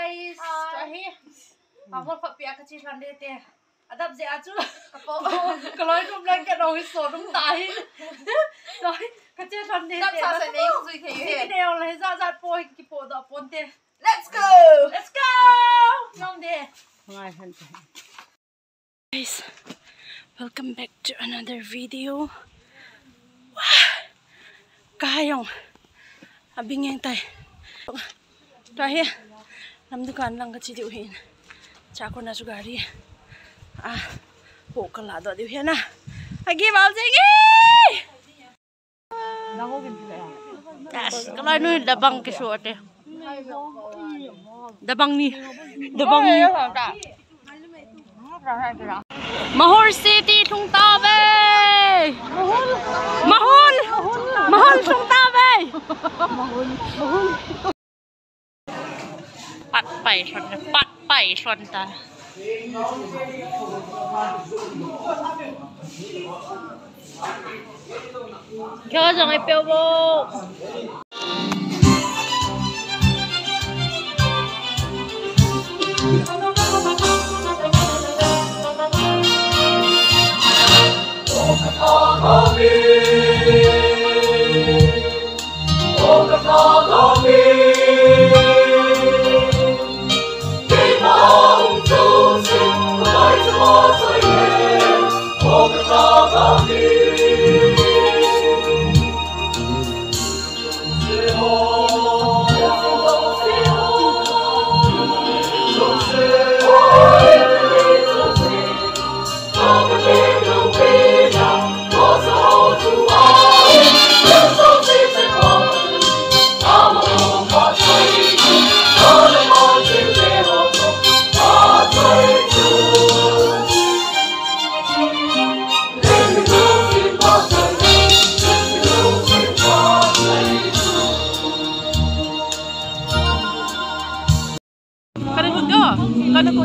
guys. Tahi. Amor pa pia ka chi hande te. Adap je achu. Kapo. Kaloi kum lang ka roi so dum tai. Rồi, ka chi hande te. Đắp sao sẽ ném duy thị Thì hiện. đều là ra ra poi ki po da pon te. Let's go! Let's go. Nong de. Guys, welcome back to another video. Wow. Kayong. Abing yang tay. Tahi. Nam dukan lang ka chi diu hin. Cha ko na su gari. À, bộ cả là đó điều hiện à. Hãy ghi vào gì nghe. Yes, cái này nuôi đá băng cái số đấy. Đá băng ni, đá băng ni. Mahol City chúng ta về. Mahol, Mahol ปัดไปชนปัดไปชนตาเชื่อจังไอเปียวโบโอ้โห Kada ko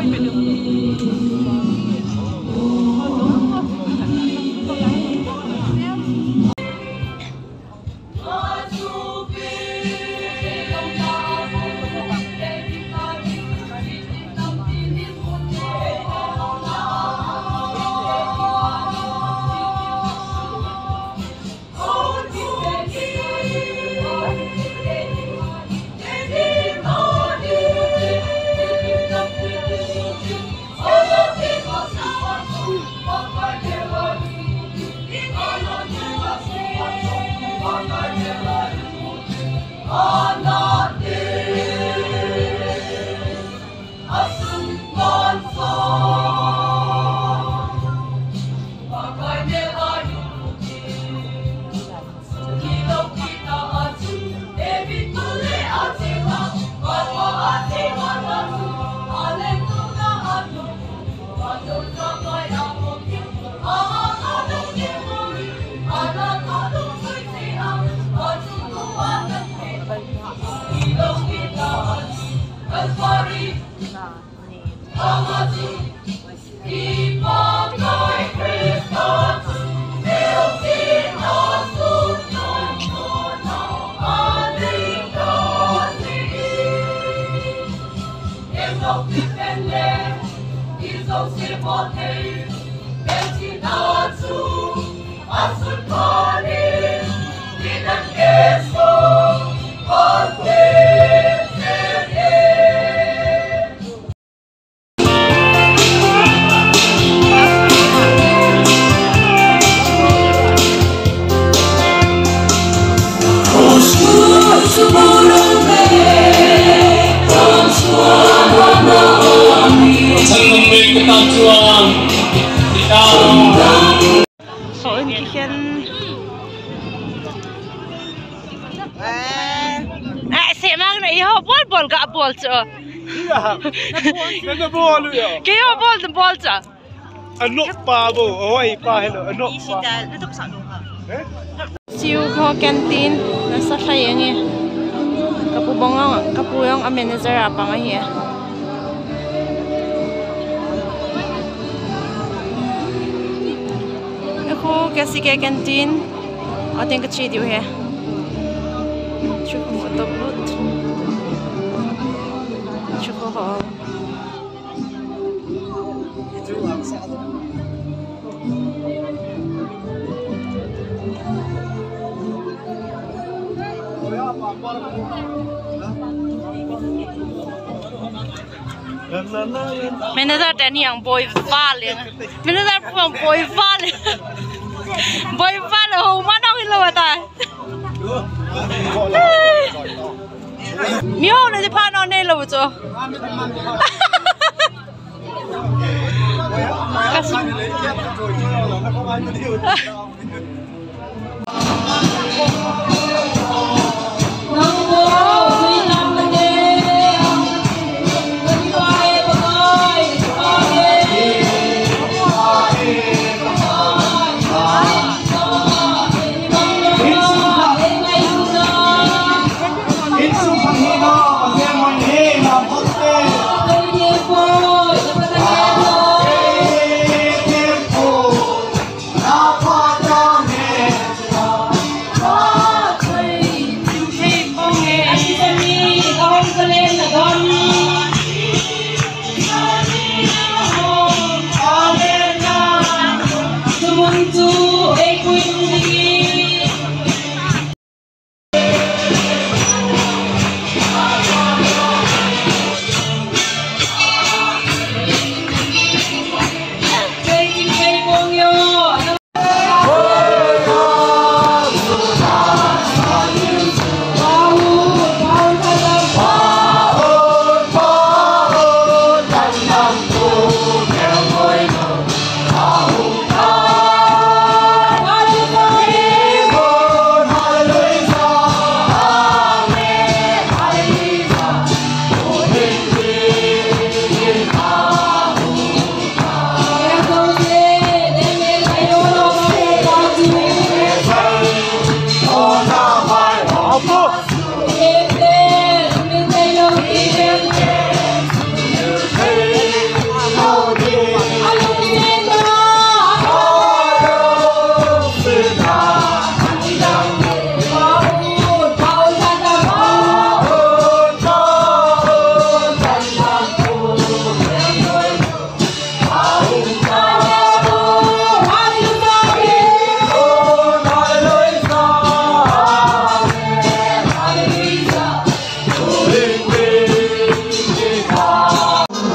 Wielką sierpotę, będzie na ocu, a sól Ah, si mang na iho bol bol ka bol cho. Nana bolu ya. Kayo bol na bol cho. Anok pa bo. Oi pa hello. Anok pa. Siu ko canteen nasa sayang eh. Kapubong ang kapuyong ang manager apa nga hiya. Ako kasi kay canteen. Ating kachidiyo he. Chú có họ mình đã đến yang bồi pha liền mình đã phong bồi pha liền bồi pha là hồ mắt đâu 미워는 파노 내려보 죠. 가 슴.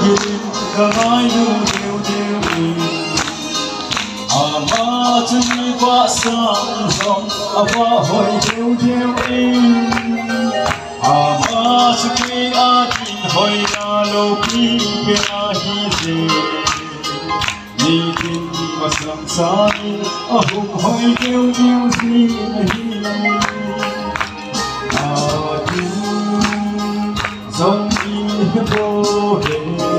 thì pha nó này rồi chứ sông à qua hồi theo theo em à hi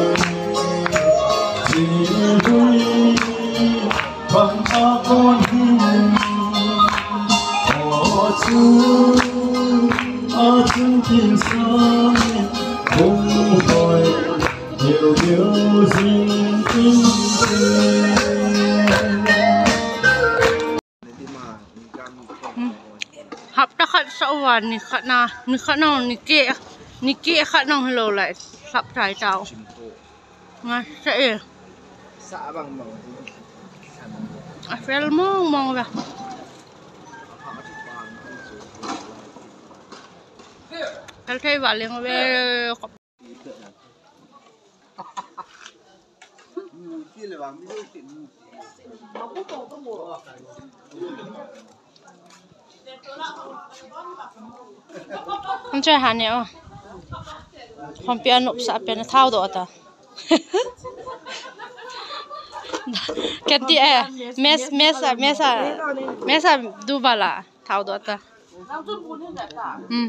hiểu điều gì tế hấp đã khát sâu và ni khát na ni khát nào ni kia ni kia khát nào hello lại sắp trái tàu nga sẽ xã bằng màu à phải mong mong vậy Cái thấy vào liền về kia là bằng video chuyện không chơi hàn nhở không? Biết nộp sạ biết nó thao đó ta. Cái gì à mess mess à mess à mess à du bà là thao đó ta. Ừ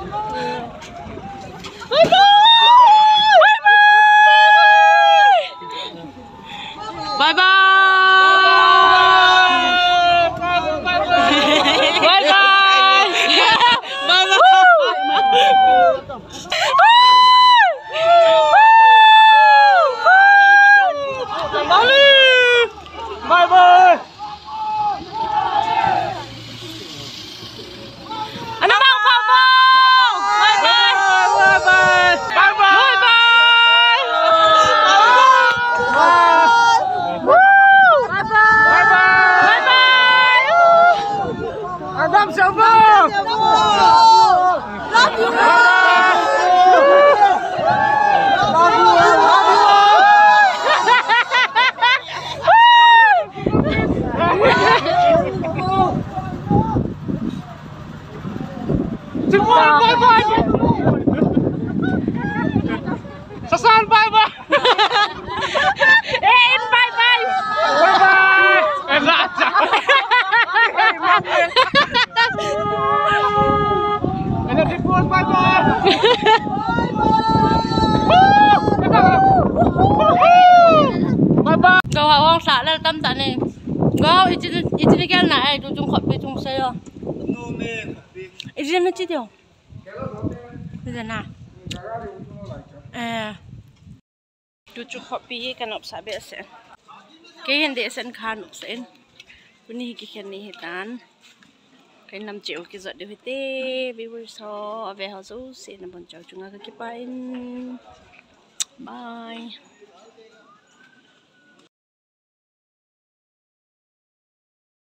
Bye bye. Bye bye. Bye bye. Bye bye. Ano bang papa? Bye bye. Bye bye. Bye bye. Bye bye. Bye bye. Bye bye. Adam Sabo. Sigmund, bye bye. Sasan, bye bye. Eh, bye bye. Bye bye. Esatto. Ada di bus, bye bye. Bye bye. Gao hao hong sa la tam ta ne. Gao ijin ijin cái này du chung khot bi chung se yo. Ijin nó chi điều bây giờ nào à Du chung khot bi cái op sa be sen. Cái hiện đại sen khan op sen. Bữa Kuni ki khen ni tan Cái năm triệu cái giọt đều hết tê, bây giờ so về họ số sẽ là bọn cháu chúng ta cái bài. Bye.